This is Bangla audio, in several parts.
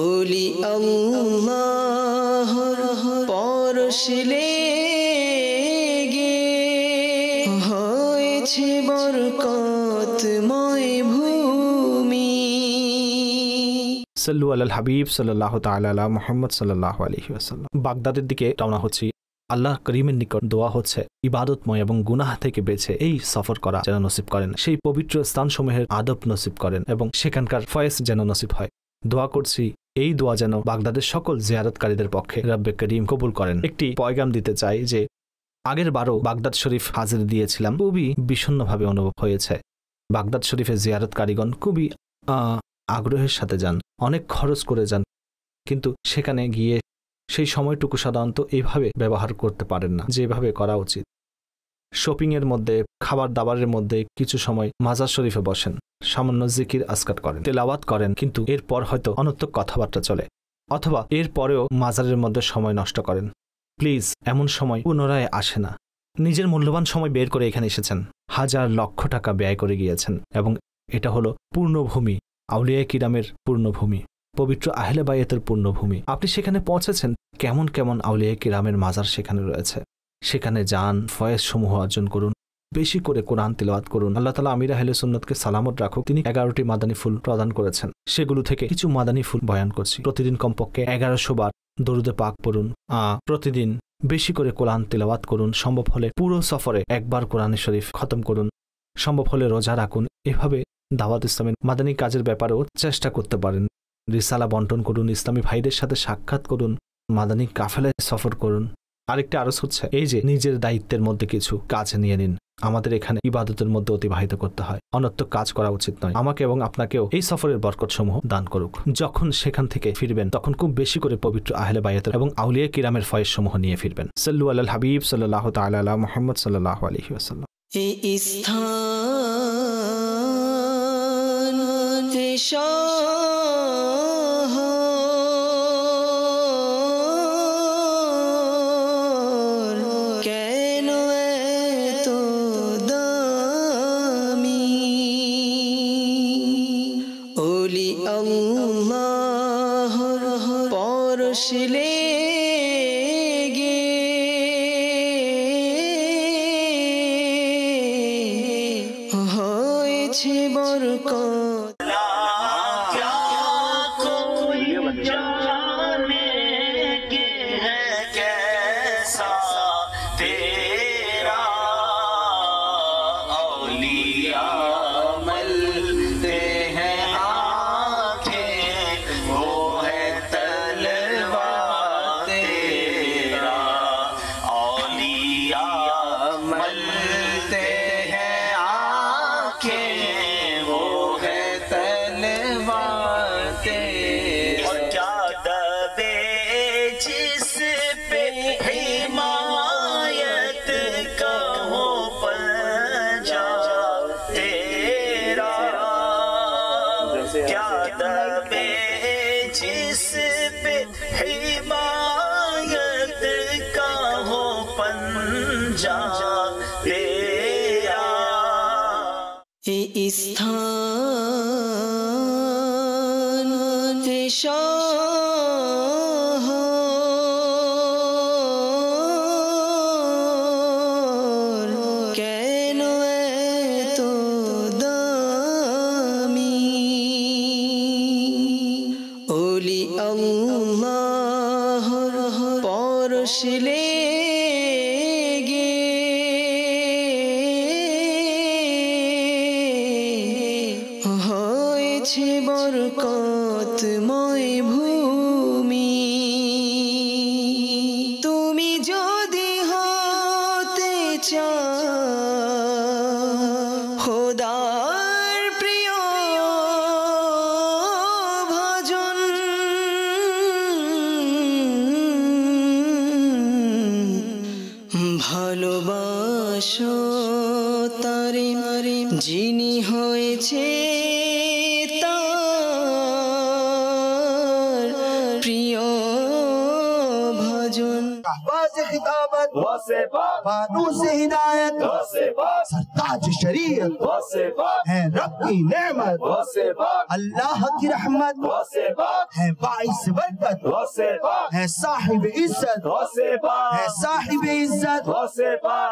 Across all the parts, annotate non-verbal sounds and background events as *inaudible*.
ওলি আল্লাহর পরশলে গে হয়েছে বরকতময় ভূমি। সাল্লু আল হাবিব সাল্লাহ তালা মোহাম্মদ সাল্লাহ আলহি আসাল্লাম বাগদাদের দিকে রওনা হচ্ছি। আল্লাহ করিমের নিকট দোয়া হচ্ছে, ইবাদতময় এবং গুনাহ থেকে বেছে এই সফর করা যেন নসিব করেন। সেই পবিত্র স্থানসমূহের আদব নসিব করেন এবং সেখানকার ফয়েস যেন নসিব হয়। দোয়া করছি, এই দোয়া যেন বাগদাদের সকল জিয়ারতকারীদের পক্ষে রব্বে করিম কবুল করেন। একটি পয়গাম দিতে চাই যে, আগের বারও বাগদাদ শরীফ হাজির দিয়েছিলাম, খুবই বিষণ্ণভাবে অনুভব হয়েছে। বাগদাদ শরীফের জিয়ারতকারীগণ খুবই আগ্রহের সাথে যান, অনেক খরচ করে যান, কিন্তু সেখানে গিয়ে সেই সময়টুকু সাধারণত এইভাবে ব্যবহার করতে পারেন না, যেভাবে করা উচিত। শপিংয়ের মধ্যে খাবার দাবারের মধ্যে কিছু সময় মাজার শরীফে বসেন। সামান্য জিকির আসকাট করেন, তেলাওয়াত করেন, কিন্তু এরপর হয়তো অনর্থক কথাবার্তা চলে, অথবা এর পরেও মাজারের মধ্যে সময় নষ্ট করেন। প্লিজ, এমন সময় পুনরায় আসে না। নিজের মূল্যবান সময় বের করে এখানে এসেছেন। হাজার লক্ষ টাকা ব্যয় করে গিয়েছেন এবং এটা হলো পূর্ণভূমি আউলিয়া কিরামের পূর্ণভূমি, পবিত্র আহলে বাইয়াতের পূর্ণভূমি। আপনি সেখানে পৌঁছেছেন? কেমন কেমন আউলিয়া কিরামের মাজার সেখানে রয়েছে? সেখানে যান ফয়েজ সমূহ অর্জন করুন বেশি করে কোরআন তিলওয়াত করুন। আল্লাহ তালা আমিরা হেলে সুন্নতকে সালামত রাখুক। তিনি এগারোটি মাদানী ফুল প্রদান করেছেন। সেগুলো থেকে কিছু মাদানী ফুল বয়ান করছি। প্রতিদিন কমপক্ষে এগারোশো বার দরুদে পাক পড়ুন। আ, প্রতিদিন বেশি করে কোরআন তিলাওয়াত করুন। সম্ভব হলে পুরো সফরে একবার কোরআন শরীফ খতম করুন। সম্ভব হলে রোজা রাখুন। এভাবে দাওয়াত ইসলামের মাদানী কাজের ব্যাপারেও চেষ্টা করতে পারেন। রিসালা বন্টন করুন। ইসলামী ভাইদের সাথে সাক্ষাৎ করুন। মাদানী কাফেলায় সফর করুন। আরেকটা আরস হচ্ছে, এই যে নিজের দায়িত্বের মধ্যে কিছু কাজ নিয়ে নিন। আমাদের এখানে ইবাদতের মধ্যে অতিবাহিত করতে হয়। অনর্থক কাজ করা উচিত নয়। আমাকে এবং আপনাকেও এই সফরের বরকত সমূহ দান করুক। যখন সেখান থেকে ফিরবেন, তখন খুব বেশি করে পবিত্র আহলে বায়াতের এবং আউলিয়া কিরামের ফয়েজ সমূহ নিয়ে ফিরবেন। সাল্লু আল হাবিব সাল্লাহ তাল্লাহ মোহাম্মদ সাল্লাহ আলহি আসাল্লাম 絞る声 ওলি আল্লাহ পরশলে তারে মারি যিনি হয়েছে você pode ہدایت شریعت ہے رب کی نعمت اللہ کی رحمت ہے باعث برکت ہے صاحب عزت ہے صاحب عزت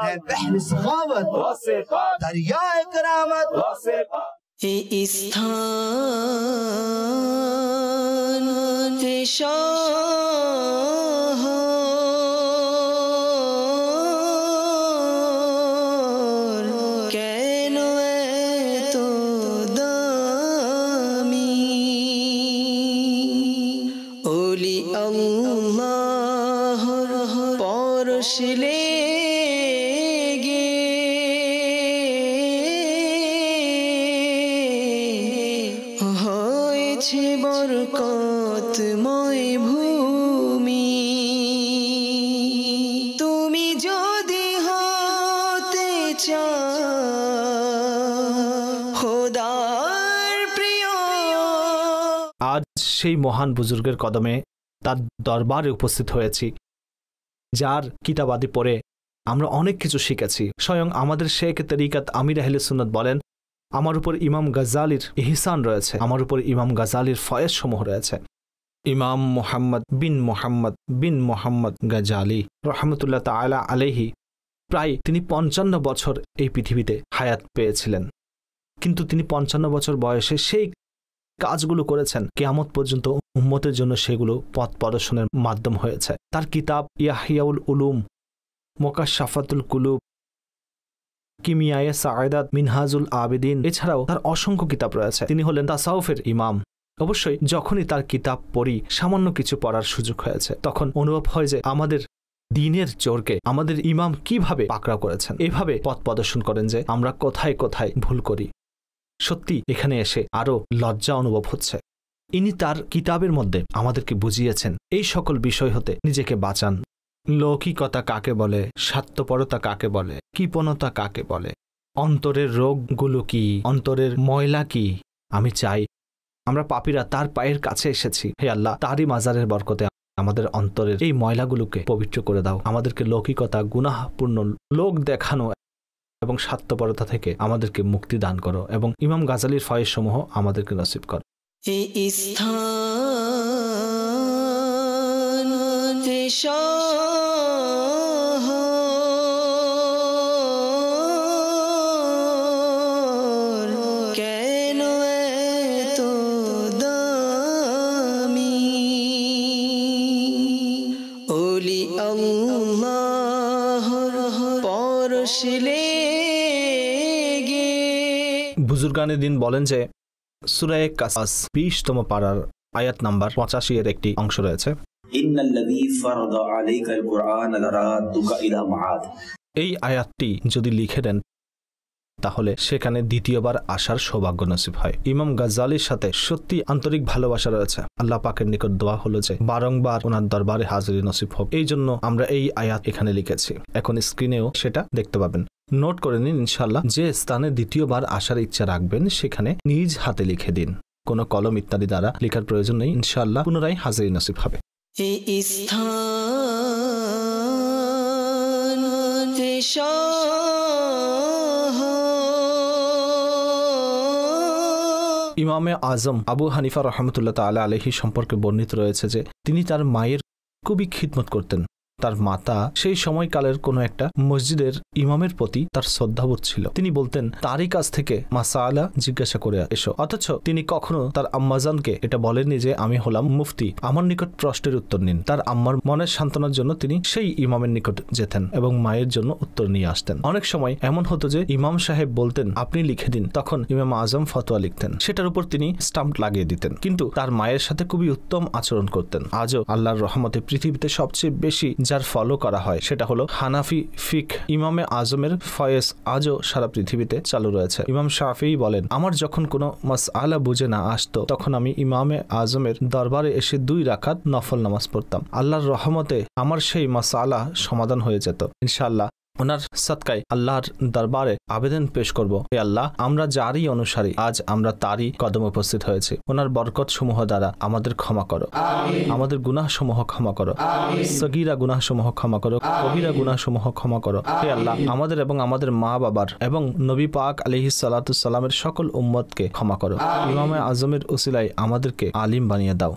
ہے بحر سخاوت você pode دریائے کرامت۔ você pode استھان আজ সেই মহান বুজুর্গের কদমে তার দরবারে উপস্থিত হয়েছি, যার কিতাবাদি পড়ে আমরা অনেক কিছু শিখেছি। স্বয়ং আমাদের শেখ তরিকাত আমির আহলে সুন্নত বলেন, আমার উপর ইমাম গাজালির ইহসান রয়েছে, আমার উপর ইমাম গাজালির ফয়েজ সমূহ রয়েছে। ইমাম মোহাম্মদ বিন মোহাম্মদ বিন মোহাম্মদ গাজালি রহমতুল্লাহ তালা আলাইহি প্রায় তিনি পঞ্চান্ন বছর এই পৃথিবীতে হায়াত পেয়েছিলেন। কিন্তু তিনি পঞ্চান্ন বছর বয়সে সেই কাজগুলো করেছেন। কেয়ামত পর্যন্ত উম্মতের জন্য সেগুলো পথ প্রদর্শনের মাধ্যম হয়েছে। তার কিতাব ইয়াহিয়াউল উলুম মোকাশাফাতুল কুলুব, কিমিয়ায়ে সায়দাত মিনহাজুল আবেদিন, এছাড়াও তার অসংখ্য কিতাব রয়েছে। তিনি হলেন তাসাউফের ইমাম। অবশ্যই যখনই তার কিতাব পড়ি, সামান্য কিছু পড়ার সুযোগ হয়েছে। তখন অনুভব হয় যে আমাদের দিনের জোরকে, আমাদের ইমাম কীভাবে পাকড়াও করেছেন? এভাবে পথ প্রদর্শন করেন যে আমরা কোথায় কোথায় ভুল করি। সত্যি এখানে এসে আরও লজ্জা অনুভব হচ্ছে। ইনি তার কিতাবের মধ্যে আমাদেরকে বুঝিয়েছেন, এই সকল বিষয় হতে নিজেকে বাঁচান। লৌকিকতা কাকে বলে? স্বার্থপরতা কাকে বলে? কৃপণতা কাকে বলে? অন্তরের রোগগুলো কি? অন্তরের ময়লা কি? আমি চাই আমরা পাপীরা তার পায়ের কাছে এসেছি। হে আল্লাহ, তারই মাজারের বরকতে আমাদের অন্তরের এই ময়লাগুলোকে পবিত্র করে দাও। আমাদেরকে লৌকিকতা, গুনাহপূর্ণ লোক দেখানো এবং স্বার্থপরতা থেকে আমাদেরকে মুক্তি দান করো এবং ইমাম গাজালির ফয়েজ সমূহ আমাদেরকে নসিব করো। এই স্থান দিন বলেন যে সুরায় কাসাস বিশতম পাড়ার আয়াত নাম্বার পঁচাশি এর একটি অংশ রয়েছে। এই আয়াতটি যদি লিখে দেন তাহলে সেখানে দ্বিতীয়বার আসার সৌভাগ্য নসিব হয়। ইমাম গাজ্জালির সাথে সত্যি আন্তরিক ভালোবাসা রয়েছে। আল্লাহ পাকের নিকট দোয়া হলো যে, বারংবার ওনার দরবারে হাজিরি নসিব হোক। এই জন্য আমরা এই আয়াত এখানে লিখেছি। এখন স্ক্রিনেও সেটা দেখতে পাবেন। নোট করে নিন ইনশাল্লাহ যে স্থানে দ্বিতীয়বার আসার ইচ্ছা রাখবেন, সেখানে নিজ হাতে লিখে দিন। কোনো কলম ইত্যাদি দ্বারা লেখার প্রয়োজন নেই ইনশাল্লাহ পুনরায় হাজিরি নসিব হবে। স্থান ইমামে আজম আবু হানিফা রহমতুল্লাহ তালা আলহি সম্পর্কে বর্ণিত রয়েছে যে তিনি তার মায়ের খুবই খিদমত করতেন। তার মাতা সেই সময়কালের কোনো একটা মসজিদের ইমামের প্রতি তার শ্রদ্ধাবোধ ছিল। তিনি বলতেন, তারই কাছ থেকে মাসালা জিজ্ঞাসা করে এসো। অথচ তিনি কখনো তার আম্মাজানকে এটা বলেননি যে, আমি হলাম মুফতি, আমার নিকট প্রশ্নের উত্তর নিন। তার আম্মার মনের সান্ত্বনার জন্য তিনি সেই ইমামের নিকট যেতেন এবং মায়ের জন্য উত্তর নিয়ে আসতেন। অনেক সময় এমন হতো যে, ইমাম সাহেব বলতেন, আপনি লিখে দিন। তখন ইমাম আজম ফতোয়া লিখতেন। সেটার উপর তিনি স্টাম্প লাগিয়ে দিতেন। কিন্তু তার মায়ের সাথে খুবই উত্তম আচরণ করতেন। আজও আল্লাহর রহমতে পৃথিবীতে সবচেয়ে বেশি যার ফলো করা হয়, সেটা হলো হানাফি ফিক। ইমামে আজমের ফয়েস আজও সারা পৃথিবীতে চালু রয়েছে। ইমাম শাফিই বলেন, আমার যখন কোনো মাস আলা বুঝে না আসতো, তখন আমি ইমামে আজমের দরবারে এসে দুই রাখাত নফল নামাজ পড়তাম। আল্লাহর রহমতে আমার সেই মাস আলা সমাধান হয়ে যেত। ইনশাআল্লাহ ওনার সৎকায় আল্লাহর দরবারে আবেদন পেশ করব। হে আল্লাহ আমরা যারই অনুসারী আজ আমরা তারই কদম উপস্থিত হয়েছি। ওনার বরকত সমূহ দ্বারা আমাদের ক্ষমা করো। আমাদের গুনাহ সমূহ ক্ষমা করো। সগিরা গুনাহ সমূহ ক্ষমা করো। কবিরা গুনাহ সমূহ ক্ষমা করো। হে আল্লাহ আমাদের এবং আমাদের মা বাবার এবং নবী পাক আলিহি সালাতামের সকল উম্মতকে ক্ষমা করো। ইমামে আজমের উসিলাই আমাদেরকে আলিম বানিয়ে দাও।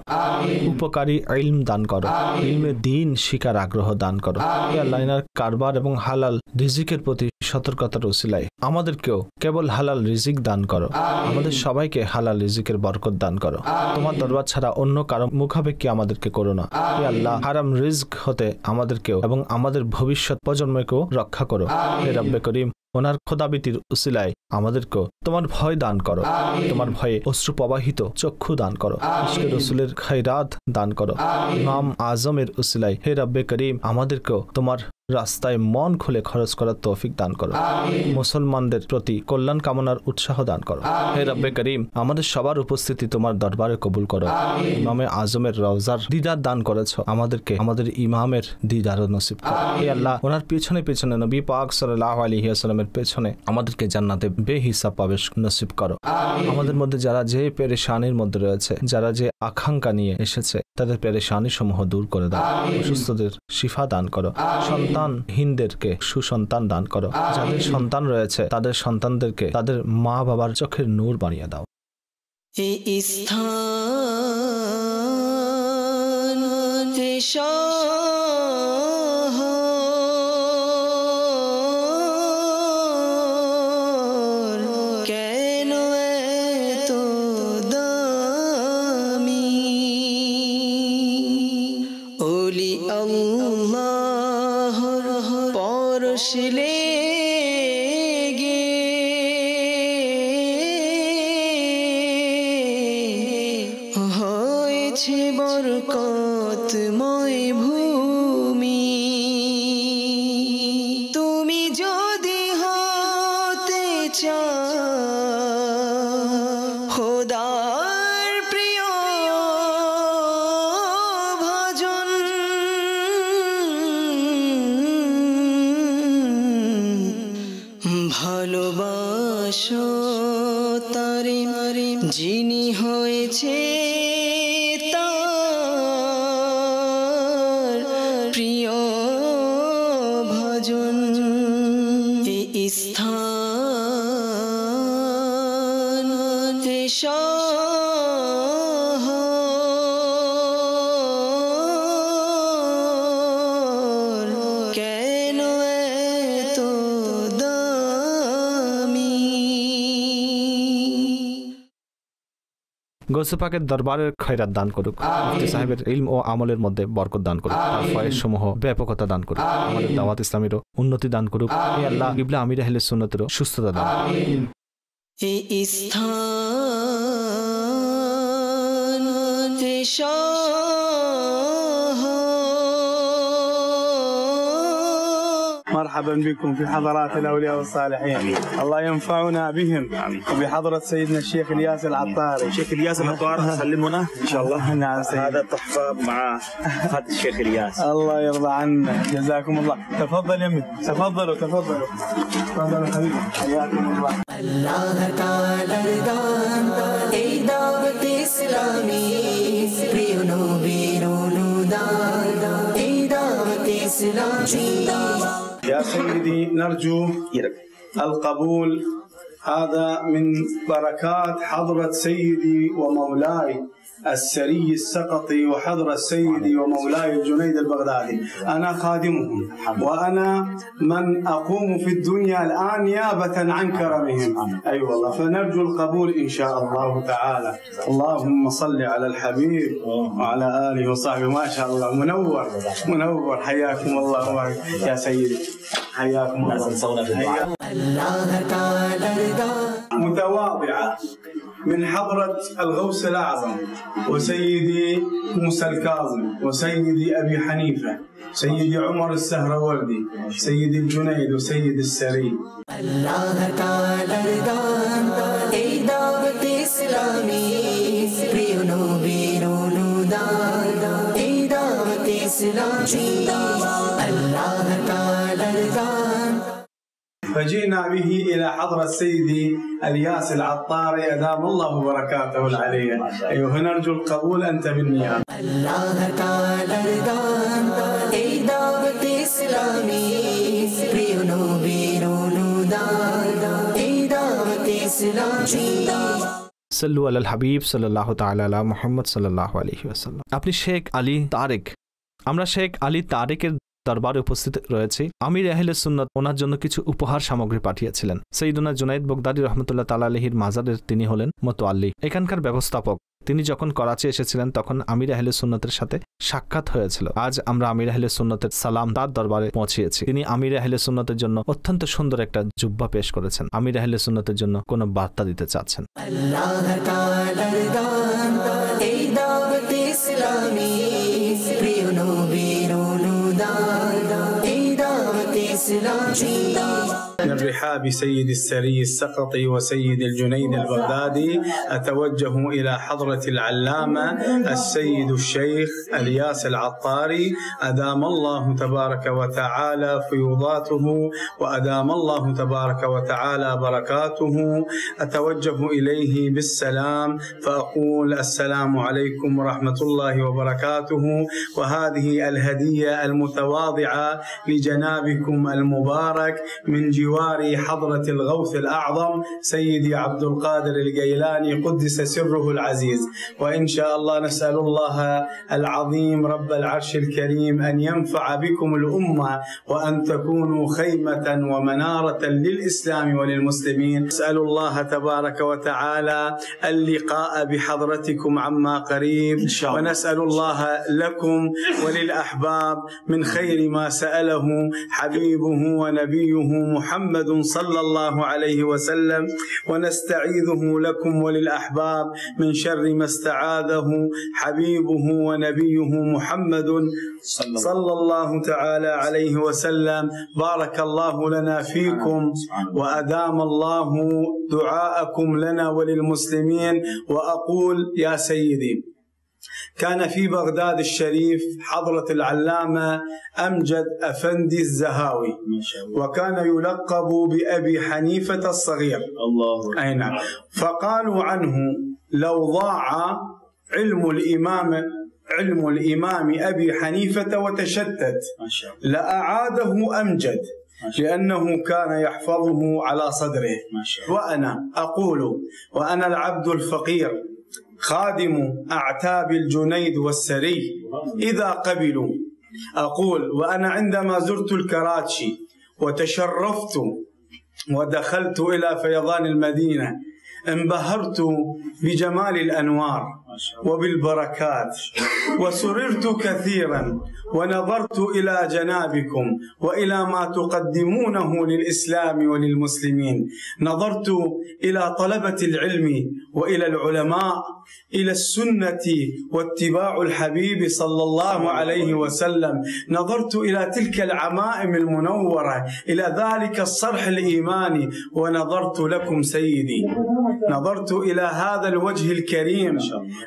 উপকারী ইলম দান করো। ইলমে দিন শিকার আগ্রহ দান করো। হে আল্লাহ কারবার এবং হালাল রিজিকের প্রতি সতর্কতার উসিলাই আমাদেরকেও কেবল হালাল রিজিক দান করো। আমাদের সবাইকে হালাল রিজিকের বরকত দান করো। তোমার দরবার ছাড়া অন্য কারও মুখাপেক্ষি আমাদেরকে করো না। হে আল্লাহ হারাম রিজক হতে আমাদেরকেও এবং আমাদের ভবিষ্যৎ প্রজন্মকেও রক্ষা করো। হে রব্বে করিম ওনার খোদাবিতির উসিলায় আমাদেরকেও তোমার ভয় দান করো। তোমার ভয়ে অশ্রু প্রবাহিত চক্ষু দান করো। ইশকে রসুলের খাইরাত দান করো। ইমাম আজমের উসিলায় হে রব্বে করিম আমাদেরকেও তোমার রাস্তায় মন খুলে খরচ করার তৌফিক দান করো। মুসলমানদের প্রতি কল্যাণ কামনার উৎসাহ দান করো। হে রব্বে করিম আমাদের সবার উপস্থিতি তোমার দরবারে কবুল করো। ইমামে আজমের রওজার দিদার দান করেছ। আমাদেরকে আমাদের ইমামের দিদার নসিব হে আল্লাহ ওনার পেছনে পেছনে নবী পাক সাল্লাহ আলী আসসালামের পেছনে আমাদেরকে জান্নাতে বেহিসাব প্রবেশ নসিব করো। আমাদের মধ্যে যারা যে পেরেশানির মধ্যে রয়েছে যারা যে আকাঙ্ক্ষা নিয়ে এসেছে তাদের পেরেশানি সমূহ দূর করে দাও। অসুস্থদের শিফা দান করো। সন্তানহীনদেরকে সুসন্তান দান করো। যাদের সন্তান রয়েছে তাদের সন্তানদেরকে তাদের মা বাবার চোখের নূর বানিয়ে দাও। এই স্থান 就 গোসপাকের দরবারের খয়রাত দান করুক। মুফতি সাহেবের ইলম ও আমলের মধ্যে বরকত দান করুক। তার ফয়েজ সমূহ ব্যাপকতা দান করুক। আমাদের দাওয়াত ইসলামেরও উন্নতি দান করুক। হে আল্লাহ ইবলা আমির আহলে সুন্নতেরও সুস্থতা দান করুক। এই স্থান مرحبا بكم في حضرات الاولياء والصالحين الله ينفعنا بهم وبحضره سيدنا الشيخ الياس العطاري شيخ الياس العطار سلمنا ان شاء الله *laughs* نعم سيدي. هذا تحفه مع خط الشيخ الياس الله يرضى عنا جزاكم الله تفضل يا ابني تفضلوا تفضلوا تفضلوا حبيبي حياكم الله আল্লাহ তাআলার দান এই দাওয়াত ইসলামী প্রিয় নবীর অনুদান এই দাওয়াত ইসলামী يا سيدي نرجو القبول. هذا من بركات حضرة سيدي ومولاي. السري السقطي وحضر السيد ومولاي الجنيد البغدادي. أنا خادمهم وأنا من أقوم في الدنيا الآن نيابة عن كرمهم. أي أيوة والله فنرجو القبول إن شاء الله تعالى. اللهم صل على الحبيب وعلى آله وصحبه. ما شاء الله منور منور. حياكم الله. يا سيدي حياكم الله. متواضعة. من حضرة الغوث الأعظم وسيدي موسى الكاظم وسيدي أبي حنيفة سيدي عمر السهروردي سيدي الجنيد وسيد السري আল্লাহ তাআলার দান এই দাওয়াত ইসলামী প্রিয় নবীর অনুদান এই দাওয়াত ইসলামী আল্লাহ তাআলার দান فجئنا به إلى حضرة سيدي الياس العطاري أدام الله بركاته العلية أيها نرجو القبول أنت بالنيابة আল্লাহ তাআলার দান এই দাওয়াত ইসলামী প্রিয় নবীর অনুদান এই দাওয়াত ইসলামী সাল্লু আল হাবিব সাল্লাহ তালা মোহাম্মদ সাল্লাহ আলহি আসাল্লাম আপনি শেখ আলী তারেক আমরা শেখ আলী তারেকের দরবারে উপস্থিত রয়েছি। আমির আহলে সুন্নত ওনার জন্য কিছু উপহার সামগ্রী পাঠিয়েছিলেন। সৈদুনা জুনাইদ বগদাদি রহমতুল্লাহ তালা আলহির মাজারের তিনি হলেন মতো আল্লি এখানকার ব্যবস্থাপক। তিনি যখন করাচি এসেছিলেন, তখন আমির আহলে সুন্নতের সাথে সাক্ষাৎ হয়েছিল। আজ আমরা আমির আহলে সুন্নতের সালাম তার দরবারে পৌঁছিয়েছি। তিনি আমির আহলে সুন্নতের জন্য অত্যন্ত সুন্দর একটা জুব্বা পেশ করেছেন। আমির আহলে সুন্নতের জন্য কোনো বার্তা দিতে চাচ্ছেন। আল্লাহ lindo. من رحاب سيد السري السقطي وسيد الجنيد البغدادي أتوجه إلى حضرة العلامة السيد الشيخ الياس العطاري. أدام الله تبارك وتعالى فيوضاته وأدام الله تبارك وتعالى بركاته. أتوجه إليه بالسلام فأقول السلام عليكم ورحمة الله وبركاته. وهذه الهدية المتواضعة لجنابكم المبارك من جوار حضرة الغوث الأعظم سيدي عبد القادر الجيلاني قدس سره العزيز. وإن شاء الله نسأل الله العظيم رب العرش الكريم أن ينفع بكم الأمة وأن تكونوا خيمة ومنارة للإسلام وللمسلمين. نسأل الله تبارك وتعالى اللقاء بحضرتكم عما قريب. إن شاء الله. ونسأل الله لكم وللأحباب من خير ما سأله حبيبه ونبيه محمد صلى الله عليه وسلم ونستعيذه لكم وللأحباب من شر ما استعاذه حبيبه ونبيه محمد صلى الله تعالى عليه وسلم. بارك الله لنا فيكم وأدام الله دعاءكم لنا وللمسلمين. وأقول يا سيدي كان في بغداد الشريف حضرة العلامة أمجد أفندي الزهاوي. وكان يلقب بأبي حنيفة الصغير. الله أي نعم. فقالوا عنه لو ضاع علم الإمام علم الإمام أبي حنيفة وتشتت لأعاده أمجد لأنه كان يحفظه على صدره. وأنا أقول وأنا العبد الفقير خادم أعتاب الجنيد والسري إذا قبلوا. أقول وأنا عندما زرت الكراتشي وتشرفت ودخلت إلى فيضان المدينة انبهرت بجمال الأنوار. وبالبركات. وسررت كثيرا ونظرت إلى جنابكم وإلى ما تقدمونه للإسلام وللمسلمين. نظرت إلى طلبة العلم وإلى العلماء إلى السنة واتباع الحبيب صلى الله عليه وسلم. نظرت إلى تلك العمائم المنورة إلى ذلك الصرح الإيماني ونظرت لكم سيدي نظرت إلى هذا الوجه الكريم.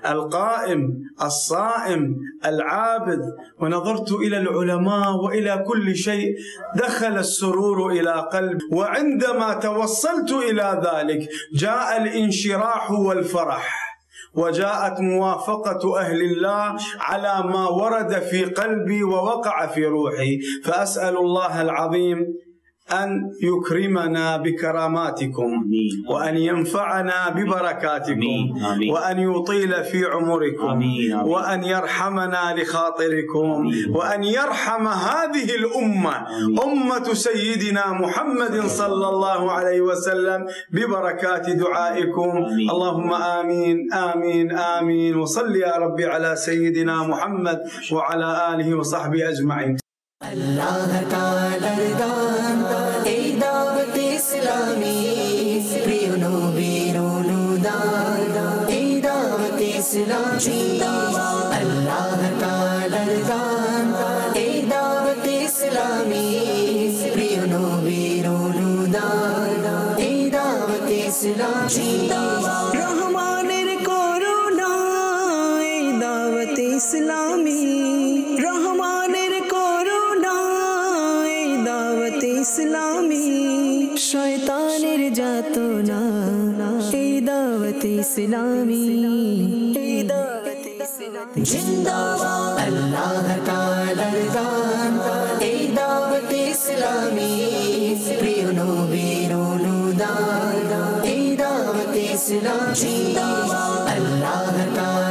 القائم الصائم العابد. ونظرت إلى العلماء وإلى كل شيء. دخل السرور إلى قلب. وعندما توصلت إلى ذلك جاء الانشراح والفرح. وجاءت موافقة أهل الله على ما ورد في قلبي ووقع في روحي. فأسأل الله العظيم أن يكرمنا بكراماتكم. وأن ينفعنا ببركاتكم. وأن يطيل في عمركم. وأن يرحمنا لخاطركم. وأن يرحم هذه الأمة. أمة سيدنا محمد صلى الله عليه وسلم ببركات دعائكم. اللهم آمين آمين آمين وصل يا ربي على سيدنا محمد وعلى آله وصحبه أجمعين اللہ تعالی ای دعوت اسلامی پریونو بیرونو دادا ای دعوت اسلامی زندہ باد اللہ کا لڑدان اے دعوت اسلامی پریونو ویرونو دان اے دعوت اسلامی، زندہ باد اللہ کا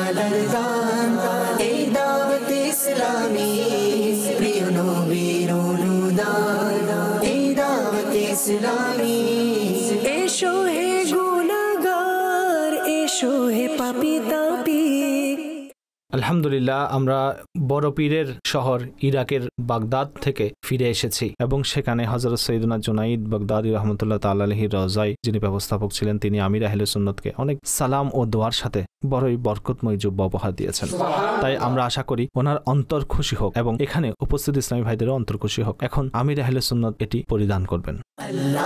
আলহামদুলিল্লাহ আমরা বড় পীরের শহর ইরাকের বাগদাদ থেকে ফিরে এসেছি এবং সেখানে হজরত সৈদুনা জুনাইদ বাগদাদি রহমতুল্লাহ তাল্লাহি রজাই যিনি ব্যবস্থাপক ছিলেন তিনি আমির আহলে সুন্নতকে অনেক সালাম ও দোয়ার সাথে বড়ই বরকতময় যুব্য উপহার দিয়েছেন। তাই আমরা আশা করি ওনার অন্তর খুশি হোক এবং এখানে উপস্থিত ইসলামী ভাইদেরও অন্তর খুশি হোক। এখন আমির আহলে সুন্নত এটি পরিধান করবেন। আল্লাহ